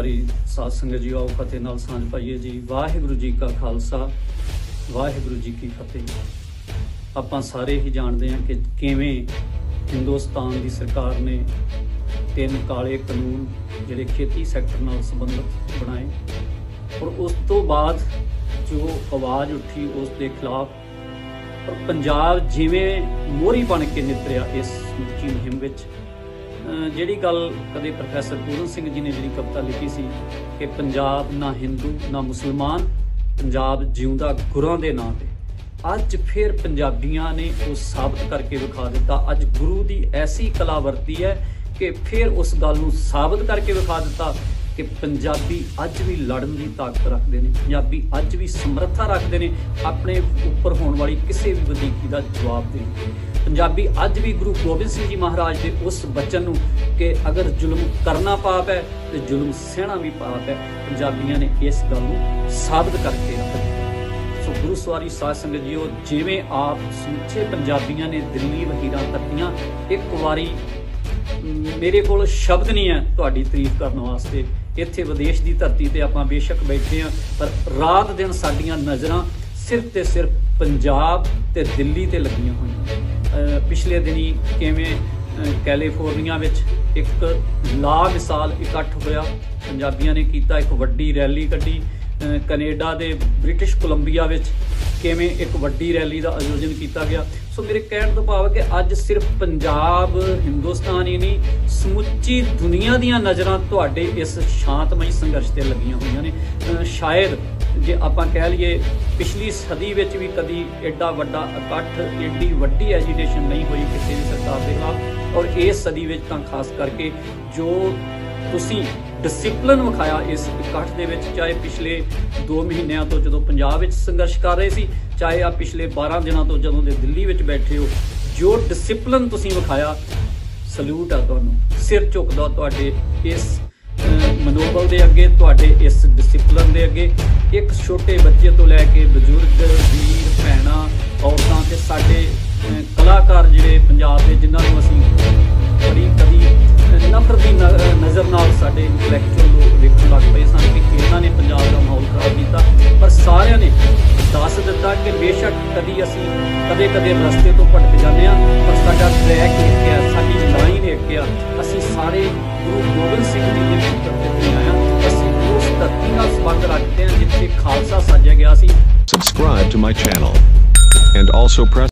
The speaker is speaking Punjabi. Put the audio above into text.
ਸਾਧ ਸੰਗਤ ਜੀ, ਆਓ ਫਤਿਹ ਨਾਲ ਸਾਂਝ ਪਾਈਏ ਜੀ। ਵਾਹਿਗੁਰੂ ਜੀ ਕਾ ਖਾਲਸਾ, ਵਾਹਿਗੁਰੂ ਜੀ ਕੀ ਫਤਿਹ। ਆਪਾਂ ਸਾਰੇ ਹੀ ਜਾਣਦੇ ਹਾਂ ਕਿ ਕਿਵੇਂ ਹਿੰਦੁਸਤਾਨ ਦੀ ਸਰਕਾਰ ਨੇ ਤਿੰਨ ਕਾਲੇ ਕਾਨੂੰਨ ਜਿਹੜੇ ਖੇਤੀ ਸੈਕਟਰ ਨਾਲ ਸੰਬੰਧਿਤ ਬਣਾਏ। ਔਰ ਉਸ ਤੋਂ ਬਾਅਦ ਜੋ ਆਵਾਜ਼ ਉੱਠੀ ਉਸ ਦੇ ਖਿਲਾਫ, ਔਰ ਪੰਜਾਬ ਜਿਵੇਂ ਮੋਹਰੀ ਬਣ ਕੇ ਨਿਤਰਿਆ ਇਸ ਸਮੁੱਚੀ ਮੁਹਿੰਮ ਵਿੱਚ ਜਿਹੜੀ ਗੱਲ ਕਦੇ ਪ੍ਰੋਫੈਸਰ ਪੂਰਨ ਸਿੰਘ ਜੀ ਨੇ ਜਿਹੜੀ ਕਵਿਤਾ ਲਿਖੀ ਸੀ ਕਿ ਪੰਜਾਬ ਨਾ ਹਿੰਦੂ, ਨਾ ਮੁਸਲਮਾਨ, ਪੰਜਾਬ ਜਿਉਂਦਾ ਗੁਰਾਂ ਦੇ ਨਾਂ ਤੇ। ਅੱਜ ਫਿਰ ਪੰਜਾਬੀਆਂ ਨੇ ਉਹ ਸਾਬਤ ਕਰਕੇ ਵਿਖਾ ਦਿੱਤਾ। ਅੱਜ ਗੁਰੂ ਦੀ ਐਸੀ ਕਲਾ ਵਰਤੀ ਹੈ ਕਿ ਫਿਰ ਉਸ ਗੱਲ ਨੂੰ ਸਾਬਤ ਕਰਕੇ ਵਿਖਾ ਦਿੱਤਾ। ਕਿ ਪੰਜਾਬੀ ਅੱਜ ਵੀ ਲੜਨ ਦੀ ਤਾਕਤ ਰੱਖਦੇ ਨੇ, ਪੰਜਾਬੀ ਅੱਜ ਵੀ ਸਮਰੱਥਾ ਰੱਖਦੇ ਨੇ, ਆਪਣੇ ਉੱਪਰ ਹੋਣ ਵਾਲੀ ਕਿਸੇ ਵੀ ਵਧੀਕੀ ਦਾ ਜਵਾਬ ਦੇਣ ਦੀ। ਪੰਜਾਬੀ ਅੱਜ ਵੀ ਗੁਰੂ ਗੋਬਿੰਦ ਸਿੰਘ ਜੀ ਮਹਾਰਾਜ ਦੇ ਉਸ ਬਚਨ ਨੂੰ ਕਿ ਅਗਰ ਜ਼ੁਲਮ ਕਰਨਾ ਪਾਪ ਹੈ, ਤੇ ਜ਼ੁਲਮ ਸਹਿਣਾ ਵੀ ਪਾਪ ਹੈ, ਪੰਜਾਬੀਆਂ ਨੇ ਇਸ ਗੱਲ ਨੂੰ ਸਾਬਤ ਕਰਕੇ ਰੱਖਿਆ ਸੋ ਗੁਰੂ ਸਵਾਰੀ ਸਾਧ ਸੰਗਤ ਜੀਓ, ਜਿਵੇਂ ਆਪ ਸਮੁੱਚੇ ਪੰਜਾਬੀਆਂ ਨੇ ਦਿੱਲੀ ਵਹੀਰਾਂ ਤੱਕੀਆਂ, ਇੱਕ ਵਾਰੀ ਮੇਰੇ ਕੋਲ ਸ਼ਬਦ ਨਹੀਂ ਹੈ ਤੁਹਾਡੀ ਤਾਰੀਫ ਕਰਨ ਵਾਸਤੇ ਇੱਥੇ ਵਿਦੇਸ਼ ਦੀ ਧਰਤੀ ਤੇ ਆਪਾਂ ਬੇਸ਼ੱਕ ਬੈਠੇ ਆ ਪਰ ਰਾਤ ਦਿਨ ਸਾਡੀਆਂ ਨਜ਼ਰਾਂ ਸਿਰਫ ਤੇ ਸਿਰਫ ਪੰਜਾਬ ਤੇ ਦਿੱਲੀ ਤੇ ਲੱਗੀਆਂ ਹੋਈਆਂ। ਪਿਛਲੇ ਦਿਨੀ ਕਿਵੇਂ ਕੈਲੀਫੋਰਨੀਆ ਵਿੱਚ ਇੱਕ ਲਾ ਮਿਸਾਲ ਇਕੱਠ ਹੋਇਆ, ਪੰਜਾਬੀਆਂ ਨੇ ਕੀਤਾ ਇੱਕ ਵੱਡੀ ਰੈਲੀ ਕੱਢੀ ਕੈਨੇਡਾ ਦੇ ਬ੍ਰਿਟਿਸ਼ ਕੋਲੰਬੀਆ ਵਿੱਚ ਕਿਵੇਂ ਇੱਕ ਵੱਡੀ ਰੈਲੀ ਦਾ ਆਯੋਜਨ ਕੀਤਾ ਗਿਆ। ਸੋ ਮੇਰੇ ਕਹਿਣ ਤੋਂ ਭਾਵ ਹੈ ਕਿ ਅੱਜ ਸਿਰਫ ਪੰਜਾਬ, ਹਿੰਦੁਸਤਾਨ ਹੀ ਨਹੀਂ, ਸਮੁੱਚੀ ਦੁਨੀਆ ਦੀਆਂ ਨਜ਼ਰਾਂ ਤੁਹਾਡੇ ਇਸ ਸ਼ਾਂਤਮਈ ਸੰਘਰਸ਼ ਤੇ ਲੱਗੀਆਂ ਹੋਈਆਂ ਨੇ। ਸ਼ਾਇਦ ਜੇ ਆਪਾਂ ਕਹਿ ਲਈਏ, ਪਿਛਲੀ ਸਦੀ ਵਿੱਚ ਵੀ ਕਦੀ ਐਡਾ ਵੱਡਾ ਇਕੱਠ ਐਡੀ ਵੱਡੀ ਐਜੀਟੇਸ਼ਨ ਨਹੀਂ ਹੋਈ ਕਿਸੇ ਵੀ ਸਰਕਾਰ ਦੇ ਖਿਲਾਫ। ਔਰ ਇਸ ਸਦੀ ਵਿੱਚ ਤਾਂ ਖਾਸ ਕਰਕੇ ਜੋ ਤੁਸੀਂ ਡਿਸਪਲਿਨ ਵਿਖਾਇਆ ਇਸ ਇਕੱਠ ਦੇ ਵਿੱਚ, ਚਾਹੇ ਪਿਛਲੇ 2 ਮਹੀਨਿਆਂ ਤੋਂ ਜਦੋਂ ਪੰਜਾਬ ਵਿੱਚ ਸੰਘਰਸ਼ ਕਰ ਰਹੇ ਸੀ, ਚਾਹੇ ਆ ਪਿਛਲੇ 12 ਦਿਨਾਂ ਤੋਂ ਜਦੋਂ ਦੇ ਦਿੱਲੀ ਵਿੱਚ ਬੈਠੇ ਹੋ, ਜੋ ਡਿਸਪਲਿਨ ਤੁਸੀਂ ਵਿਖਾਇਆ ਸਲੂਟ ਆ ਤੁਹਾਨੂੰ। ਸਿਰ ਝੁਕਦਾ ਤੁਹਾਡੇ ਇਸ ਮਨੋਬਲ ਦੇ ਅੱਗੇ, ਤੁਹਾਡੇ ਇਸ ਡਿਸਪਲਿਨ ਦੇ ਅੱਗੇ। ਇੱਕ ਛੋਟੇ ਬੱਚੇ ਤੋਂ ਲੈ ਕੇ ਬਜ਼ੁਰਗ, ਵੀਰ, ਭੈਣਾਂ, ਔਰਤਾਂ ਤੇ ਸਾਡੇ ਕਲਾਕਾਰ ਜਿਹੜੇ ਪੰਜਾਬ ਦੇ, ਜਿਨ੍ਹਾਂ ਨੂੰ ਅਸੀਂ ਬੜੀ ਕਦੀ ਅਹ, ਦੀ ਨਜ਼ਰ ਨਾਲ ਸਾਡੇ ਇੰਟੈਲੈਕਚੁਅਲ ਲੋਕ ਵੇਖਣ ਲੱਗ ਪਏ ਸਨ ਕਿ ਇਹਨਾਂ ਨੇ ਪੰਜਾਬ ਦਾ ਮਾਹੌਲ ਖਰਾਬ ਕੀਤਾ ਪਰ ਸਾਰਿਆਂ ਨੇ ਦੱਸ ਦਿੱਤਾ ਕਿ ਬੇਸ਼ੱਕ ਕਦੀ ਅਸੀਂ ਕਦੇ ਕਦੇ ਰਸਤੇ ਤੋਂ ਭਟਕ ਜਾਂਦੇ ਆ ਪਰ ਸਾਡਾ ਟਰੈਕ ਇੱਕ ਸਾਡੀ ਲਾਈਨ ਇੱਕ ਆ ਅਸੀਂ ਸਾਰੇ ਗੁਰੂ ਗੋਬਿੰਦ ਸਿੰਘ ਜੀ ਦੇ ਪੁੱਤਰ ਤੇ ਹੋਏ ਅਸੀਂ ਉਸ ਧਰਤੀ ਨਾਲ ਸੰਬੰਧ ਰੱਖਦੇ ਹਾਂ ਜਿੱਥੇ ਖਾਲਸਾ ਸਾਜਿਆ ਗਿਆ ਸੀ Subscribe to my channel. And also press